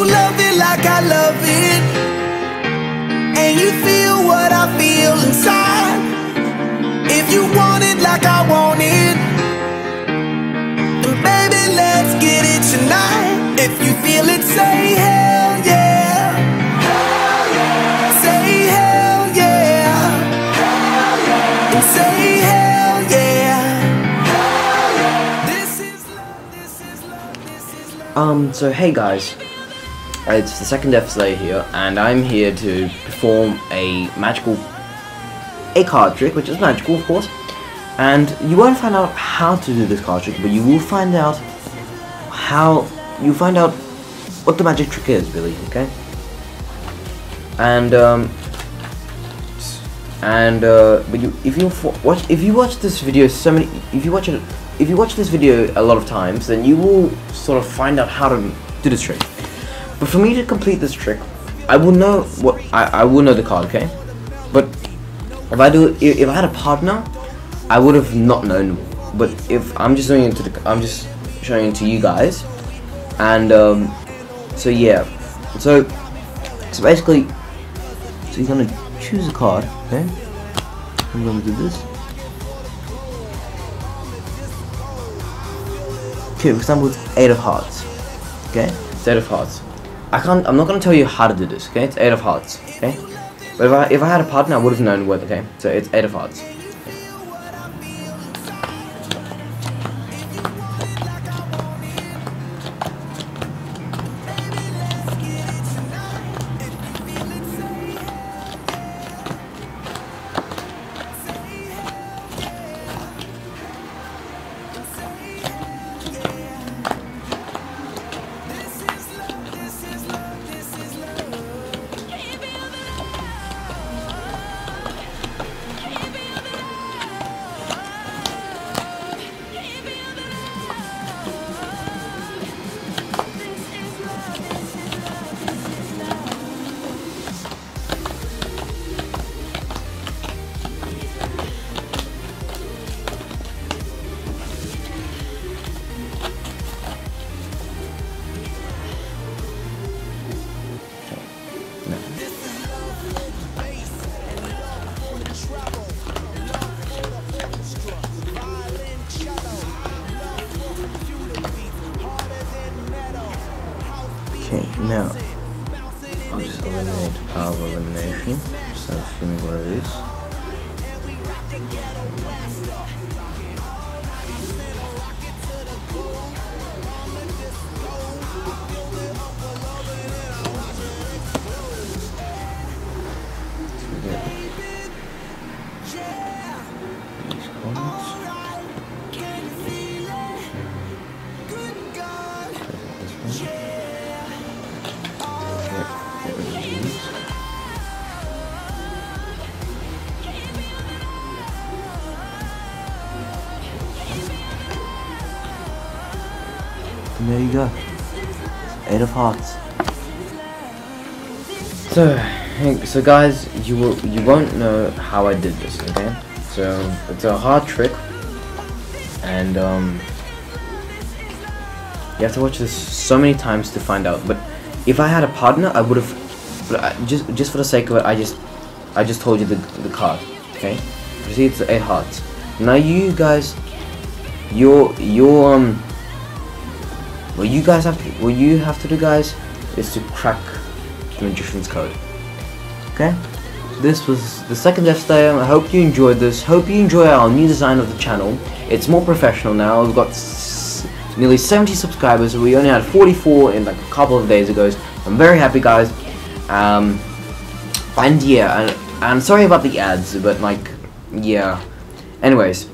you love it like I love it. And you feel what I feel inside. If you want it like I want it. Then baby, let's get it tonight. If you feel it, say hell yeah. Say hell yeah. Um, so hey guys it's the second Slayer here, and I'm here to perform a magical, a card trick, which is magical of course, and you won't find out how to do this card trick, but you will find out how, you find out what the magic trick is, really, okay? And, um, and uh, but you if you watch if you watch this video so many if you watch it if you watch this video a lot of times then you will sort of find out how to do this trick but for me to complete this trick I will know what I, I will know the card okay but if I do if, I had a partner I would have not known but if I'm just doing it to the I'm just showing it to you guys and um, so yeah so so basically so you're gonna choose a card, okay? I'm gonna do this. Okay, for example, it's eight of hearts. Okay, it's eight of hearts. I can't. I'm not gonna tell you how to do this. Okay, it's eight of hearts. Okay, but if I if I had a partner, I would have known what. Okay, so it's eight of hearts. Now I'll just eliminate power of elimination. Just have a feeling what it is. And there you go. Eight of hearts. So, so guys, you will you won't know how I did this, okay? So it's a hard trick, and um, you have to watch this so many times to find out. But if I had a partner, I would have. Just just for the sake of it, I just I just told you the the card. Okay, you see it's eight hearts. Now you guys, your your um, what you guys have to what you have to do, guys, is to crack the magician's code. Okay. This was the second Death Slayer. I hope you enjoyed this. Hope you enjoy our new design of the channel. It's more professional now. We've got nearly 70 subscribers. We only had 44 in like a couple of days ago. I'm very happy, guys. Um, and yeah, and, and sorry about the ads, but like, yeah. Anyways,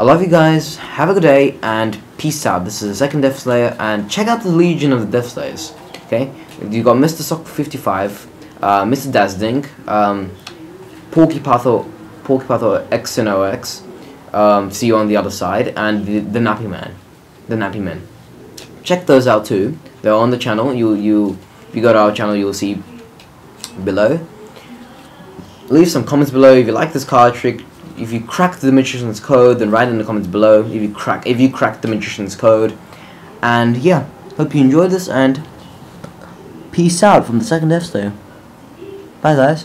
I love you guys. Have a good day and peace out. This is the second Death Slayer, and check out the Legion of the Death Slayers. Okay, you got Mr. Sock 55, uh, Mr. Dazding, um, Porky Patho, Porky Patho X and OX. Um, see you on the other side, and the, the Nappy Man, the Nappy Man. Check those out too. They're on the channel. You you if you go to our channel, you'll see below. Leave some comments below if you like this card trick. If you crack the magician's code, then write in the comments below. If you crack if you crack the magician's code, and yeah, hope you enjoyed this and peace out from the second Slayer. Bye guys.